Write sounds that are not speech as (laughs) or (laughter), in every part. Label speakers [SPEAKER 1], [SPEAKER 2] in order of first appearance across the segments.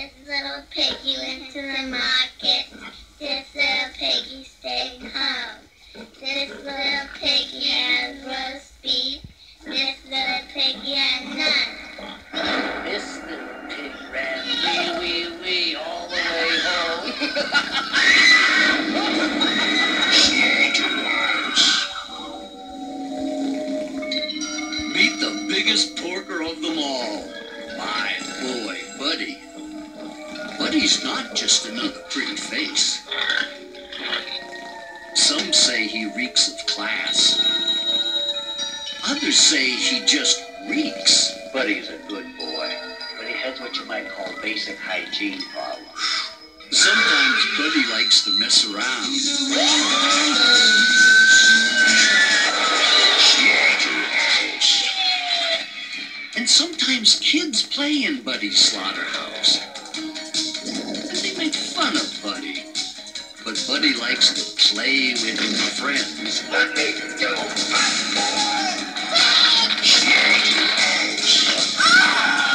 [SPEAKER 1] This little piggy went to the market. This little piggy stayed home. This little piggy has roast beef. This little piggy had none.
[SPEAKER 2] This little pig
[SPEAKER 3] ran wee, wee, wee
[SPEAKER 2] all
[SPEAKER 3] the way home. (laughs)
[SPEAKER 2] Buddy's not just another pretty face. Some say he reeks of class. Others say he just reeks. Buddy's a good boy, but he has what you might call basic hygiene problems. Sometimes Buddy likes to mess around. And sometimes kids play in Buddy's slaughterhouse. Buddy likes to play with his friends. One, two, five.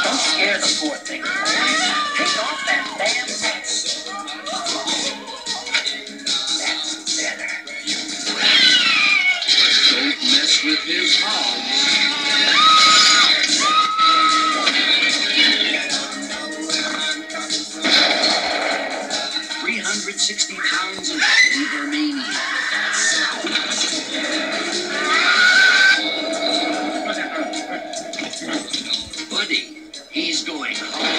[SPEAKER 2] Don't scare the poor thing. Take off that damn mask. That's better. Don't mess with his hogs. 360 pounds of Liebermania. Buddy, he's going home.